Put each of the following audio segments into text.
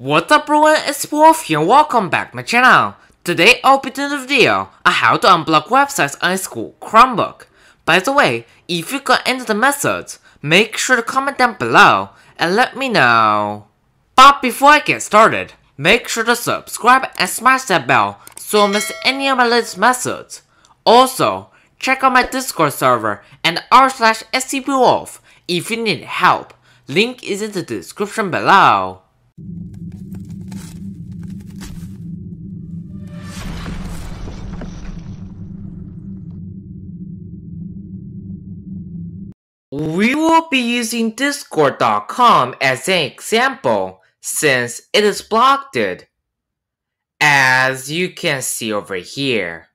What's up everyone, it's Wolf here, welcome back to my channel. Today I'll be doing a video on how to unblock websites on school Chromebook. By the way, if you got of the methods, make sure to comment down below and let me know. But before I get started, make sure to subscribe and smash that bell so you don't miss any of my latest methods. Also, check out my Discord server and r slash scpwolf if you need help. Link is in the description below. We will be using discord.com as an example since it is blocked as you can see over here.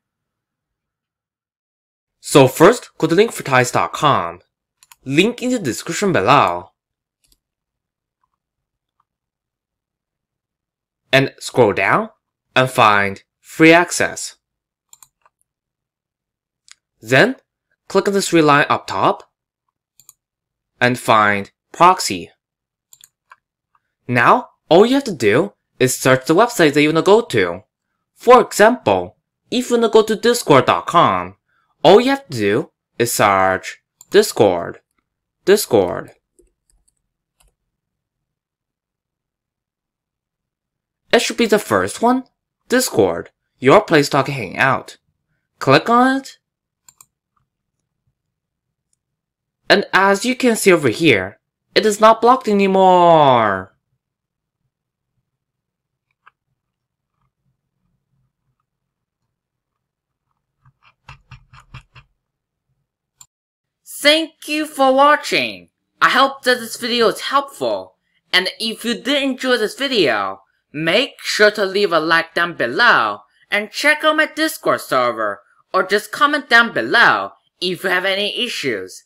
So first, go to linkvertise.com. Link in the description below. And scroll down and find free access. Then, click on the three line up top and find proxy. Now, all you have to do is search the website that you want to go to. For example, if you want to go to discord.com, all you have to do is search Discord. Discord. It should be the first one. Discord, your place to hang out. Click on it And as you can see over here, it is not blocked anymore. Thank you for watching. I hope that this video is helpful. And if you did enjoy this video, make sure to leave a like down below and check out my Discord server or just comment down below if you have any issues